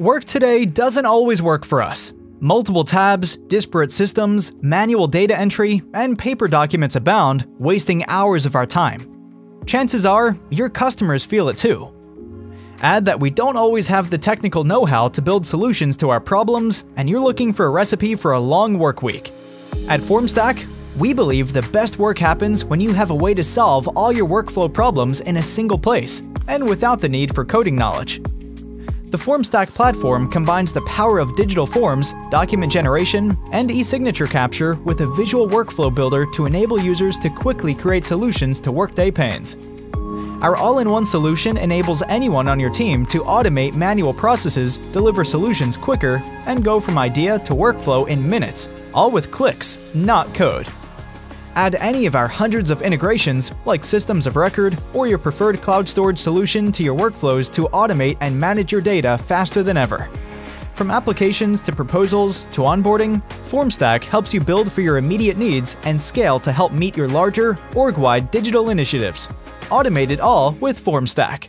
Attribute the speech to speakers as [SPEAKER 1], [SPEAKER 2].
[SPEAKER 1] Work today doesn't always work for us. Multiple tabs, disparate systems, manual data entry, and paper documents abound, wasting hours of our time. Chances are, your customers feel it too. Add that we don't always have the technical know-how to build solutions to our problems, and you're looking for a recipe for a long work week. At FormStack, we believe the best work happens when you have a way to solve all your workflow problems in a single place, and without the need for coding knowledge. The FormStack platform combines the power of digital forms, document generation, and e-signature capture with a visual workflow builder to enable users to quickly create solutions to workday pains. Our all-in-one solution enables anyone on your team to automate manual processes, deliver solutions quicker, and go from idea to workflow in minutes, all with clicks, not code. Add any of our hundreds of integrations, like systems of record or your preferred cloud storage solution to your workflows to automate and manage your data faster than ever. From applications to proposals to onboarding, FormStack helps you build for your immediate needs and scale to help meet your larger, org-wide digital initiatives. Automate it all with FormStack.